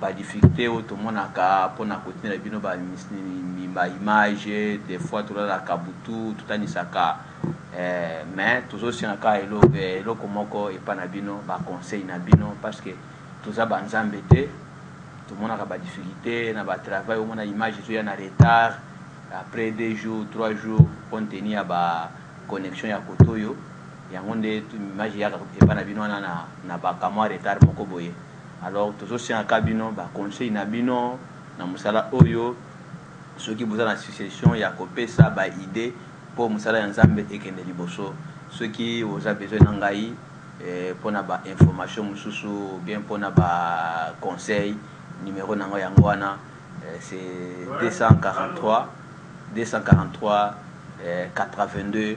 Ba difficultes oyo tomonaka pona kotindela bino ba image de fois tolalaka butu totanisaka mais tozo senga kaka eloko moko epa na bino ba conseils na bino parceque toza ba nzambe te tomonaka ba difficultes na ba travail omona image ezoya na retard après deux jours trois jours compte tenu ya ba connexion ya kote oyo yango nde image eyaka epa na bino wana na ba ka mwa retard moko boye. Alors tozo senga ka bino ba conseils na bino na musala oyo, soki boza na succession ya ko pesa ba idees po musala ya Nzambe ekende liboso, soki oza besoin na ngai pona ba informations mususu ou bien pona ba conseils, numero na ngai yango wana c'est 24324382.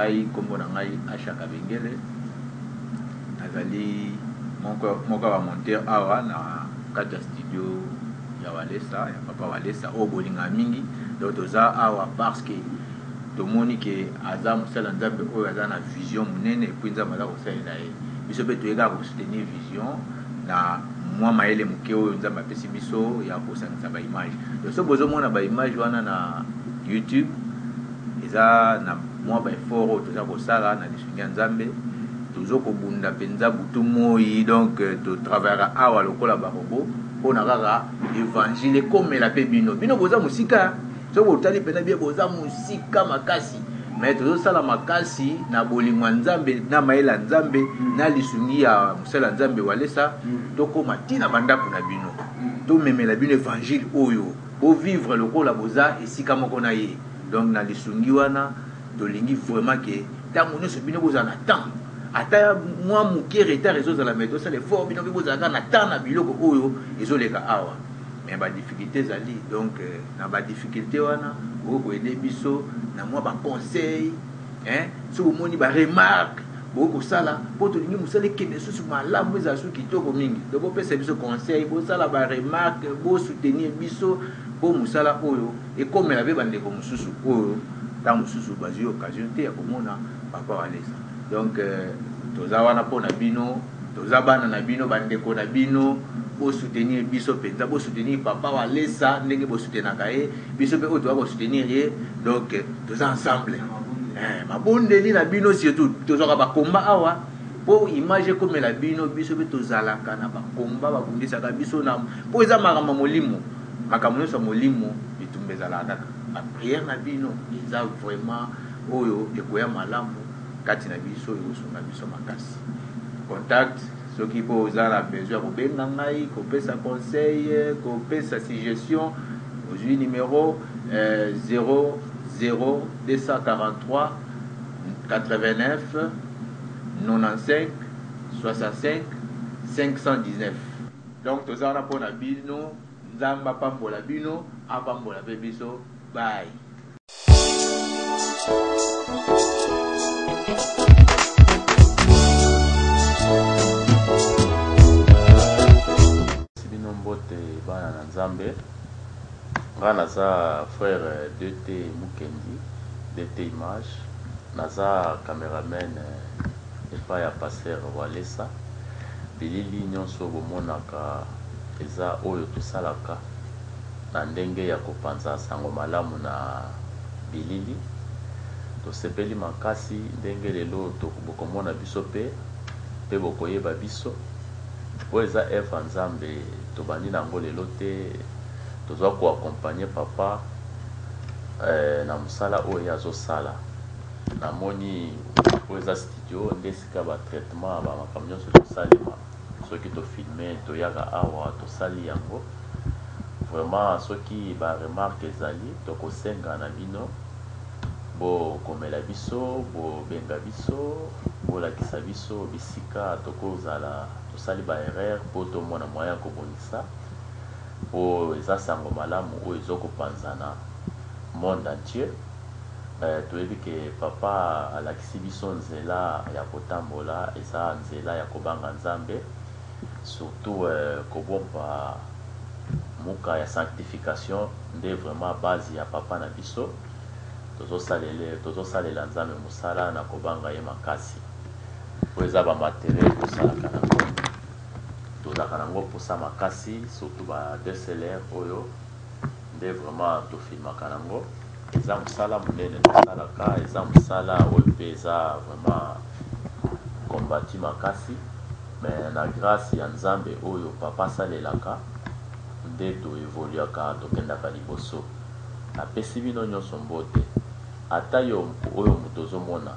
ngai nkombo na ngai asha kabengele nazali moko ya monteur awa na kati ya studio ya walesa ya papa walesa oyo bolingaka mingi donc toza awa parce que Tomoni que aza musali ya nzambe oyo aza na vision munene epuis nzambe aza kosalela ye biso pe toye kaka ko soutenir vision na mua mayele muke oyo nzambe apesi biso ya kosangisa ba image donc soki bozo mona ba image wana na YouTube eza na mua ba effort oyo toza kosala na lisungi ya nzambe tozo kobunda penza butu moyi donc to travaillaka awa lokola ba robot pona kaka evangile ekomela pe bino bino boza musika Soki botali mpenza bien, boza mosika makasi. Mais tozosala makasi na bolingo ya Nzambe, na mayele ya Nzambe, mm. na lisungi ya mosala ya Nzambe Walesa, mm. tokoma ti na bandako na bino, mm. tomemela bino evangile oyo bovivre lokola boza esika moko na ye. Donc na lisungi wana tolingi vraiment ke ntango nyonso bino bozala na temps ata mwa moke retard ezozala mai tosala effort bino mpe bozalaka na temps na biloko oyo ezoleka awa Mais ba difficultes ezali donc na ba difficultes wana bokoki ko aider biso na mwa ba conseils hein soki bomoni ba remarques bokoki kosala mpo tolingi mosala ekende lisusu malamu ezala lisusu kitoko mingi donc bopesa biso conseil bosala ba remarque bosoutenir biso mpo mosala oyo ekomela mpe bandeko mosusu oyo ntango mosusu bazwi occasion te ya komona papa walesa donc euh, toza wana mpo na bino Toza bana na bino ba ndeko na bino bo soutenir biso penza bo soutenir papa walesa ndenge bo soutenaka ye biso pe oyo toza ko soutenir ye donc toza ensemble eh mabondeli na bino surtout tozwaka ba combat awa po image ekomela bino biso pe tozalaka na ba combat ba bundisaka biso na po eza makambo molimo makambo nyonso ya molimo bitumba ezalaka kaka ba prière na bino eza vraiment oyo ekoya malamu kati na biso ekosunga biso makasi Contact soki bo za na besoin ya ko benga ngai ko pesa conseil ko pesa suggestion ozui numero 0024389956519 donc toza wana pona bino nzambe apambola bino apambola pe biso bye. naza frère dt mukendi dt image naza cameraman eh, epai ya pasteur walesa bilili nyonso bomonaka eza oyo tosalaka na ndenge ya kopanza nsango malamu na bilili. Tosepeli makasi ndenge lelo bokomona biso mpe mpe bokoyeba biso. Oyo eza oeuvre ya Nzambe, tobandi na yango lelo te. Tozwa ko accompagner Papa na mosala oyo ye azosala. Namoni oyo eza studio, nde esika ba traitements, ba makambo nyonso ekosalema. soki to filme toyaka awa tosali yango vraiment soki ba remarque ezali toko senga na bino bo komela biso bo benga biso bolakisa biso bisika toko zala tosali ba erreur po to mona moyen ya kobongisa po eza sango malamu oyo ezo kopanzana monde entier eh toyebi ke papa alakisi Si biso nzela ya kotambola eza nzela ya kobanga Nzambe surtout kobompa muka ya sanctification nde vraiment base ya papa na biso tozo salele tozo salela Nzambe musala na kobanga ye makasi po eza ba materiel tosalaka na ngo tozalaka na ngo posa makasi surtout ba DSLR oyo nde vraiment to filmaka nango eza musala munene tosalaka eza musala oyo mpe eza vraiment combati makasi mais na grace ya nzambe oyo papa asalelaka nde to evoluaka tokendaka liboso napesi bino nionso mbote ata yo oyo moto ozomona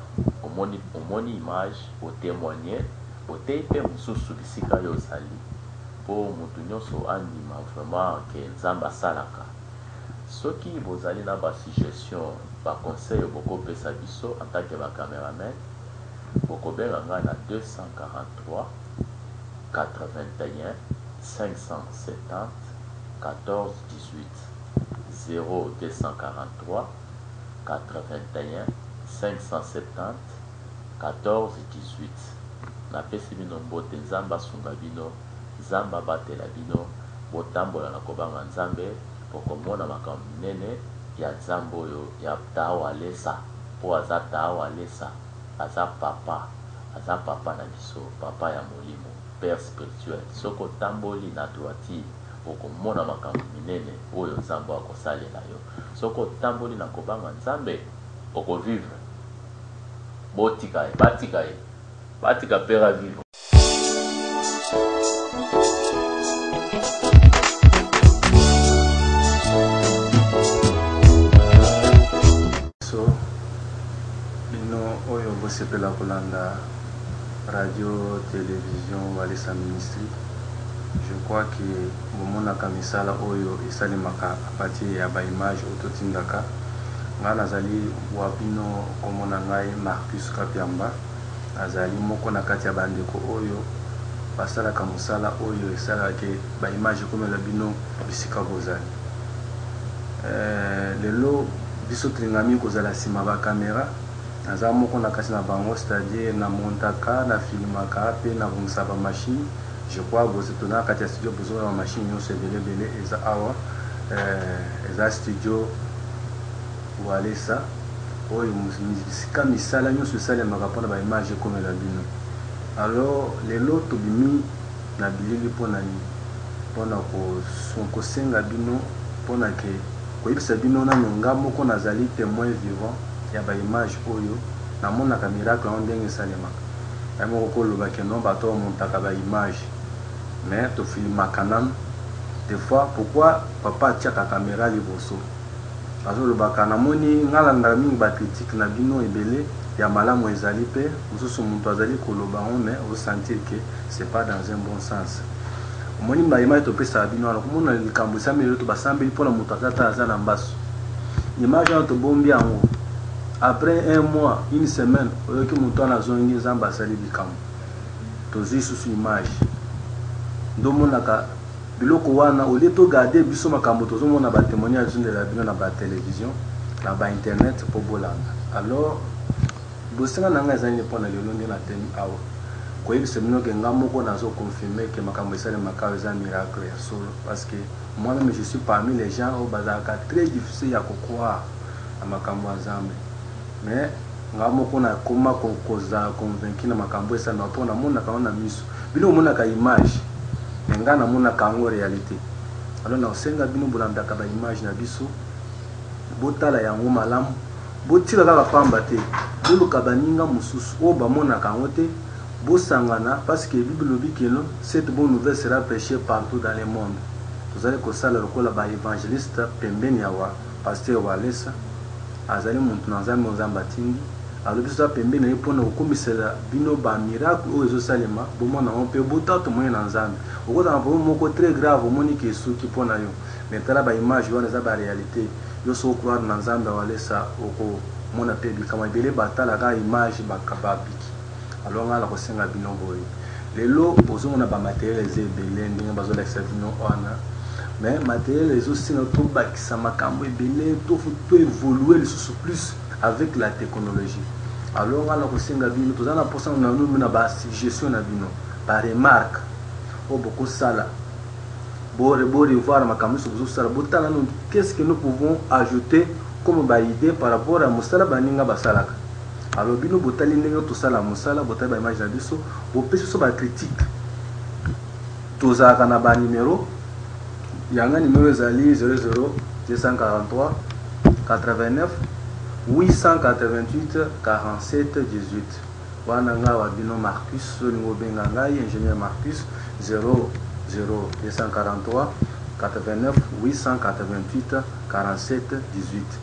omoni omoni image o temoigne oteyi mpe mosusu bisika yo ozali Po mutu nionso andima vraiment que Nzambe asalaka. Soki bozali na ba suggestions, ba conseils boko pesa biso en tant que ba cameramen, boko benga nga na 243571571418. 024381571418. 14, 18 Napesi bino mbote, Nzambe asunga bino, Nzambe abatela bino, botambola na kobanga Nzambe, bokomona makambo minene ya Nzambe oyo ya Tata Walesa, mpo aza Tata Walesa, aza Papa, aza Papa na biso, Papa ya molimo, Père spirituel, soki otamboli na droiture, okomona makambo minene oyo Nzambe oyo akosalela yo, soki otamboli na kobanga Nzambe, oko vivre. Botika ye batika ye batika pere a vivre. sepela kolanda radio television walesa ministry je crois ke bomonaka misala oyo esalemaka apartir ya baimage oyo totindaka ngai nazali Wa bino, kombo na ngai Marcus Kapiamba, nazali moko na kati ya ba ndeko oyo basalaka mosala oyo esalaka ke ba images ekomela bino bisika bozali. Ee, lelo biso tulingami kozala sima ba camera, naza moko na kati na bango, c'est à dire na montaka, na filmaka pe na bongisa ba machines, je crois bozo tourner na kati ya studio bozomona ba machines nionso ebele ebele eza awa, ee, eza studio. Walesa oyo musika misala nionso esalemaka pona ba image ekomela bino alors lelo tobimi na bilili pona nini pona kosenga bino pona ke koyebisa bino nanu nga moko nazali temoin vivant ya ba image oyo namonaka miracle yango ndenge esalemaka ngai moko koloba ke non batu oyo bamontaka ba image mais tofilmaka nanu de fois pourquoi papa atiaka camera liboso. Azo lobaka na moni nga landaka mingi ba critique na bino ebele ya malamu ezali pe mususu mutu azali ko loba yango mais ozo sentir que c'est pas dans un bon sens omoni ba image to pesaka bino wana okomona likambu esalemi lelo to ba sambeli pona mutu aza ata aza na mbasu image wana to bombi yango après un mois une semaine oyoki mutu wana azongi nzambe asali likambu tozui susu image ndomonaka Biloko wana au lieu to garder biso makambo tozo mona ba temoignages ezo ndela bino na ba television na ba internet po bolanda alors bosenga na nga eza nini pona lelo nde na temi awa ko yebisa bino ke nga moko nazo confirmer ke makambo esalemaka awa eza miracle ya solo parce que moi meme je suis parmi les gens oyo bazalaka tres difficile ya ko croire na makambo ya Nzambe mais nga moko na koma ko kozala convaincu na makambo oyo esalemaka po na monaka yango na miso Bino bomonaka image mais nga na monaka yango realite alors nako senga bino bolandaka ba image na biso botala yango malamu botika kaka pamba te boluka baninga mosusu oyo bamonaka yango te bosangana parce que bible elobi que cette bonne nouvelle sera prechee partout dans le monde tozali kosala lokola ba evangeliste pembeni ya wa Pasteur Walesa azali mutu na Nzambe oyo Nzambe atindi, alobi toza pembeni na ye pona kokomisela bino ba miracles oyo ezosalema, bomona yango pe botatu moyen na Nzambe. Okozala na problème moko très grave omoni que esuki pona yo, mais tala ba images wana eza ba realites, yo soki o croire na Nzambe ya Walesa okomona pe bikamwa ebele, batala kaka image ba biki. Alors nga nako senga bino boye lelo bozo mona ba materiel eza ebele ndenge bazo lakisa bino wana mais materiel ezo senga to bakisa makambo ebele to to evoluer lisusu plus avec la technologie alors nga nako senga bino toza na posa na nunu na ba suggestion na bino ba remarque oyo boko sala bo bo revoir makambo nyonso bozo sala botala nunu qu'est ce que nous pouvons ajouter comme ba idée par rapport ya mosala baninga basalaka Alors bino botali ndenge tosala musala botali ba image na biso bopesi biso ba critique tozalaka na ba numero yanga numero ezali 0024389884718 wana nga wa bino Marcus olingo benga ngai ingénieur Marcus 0024389884718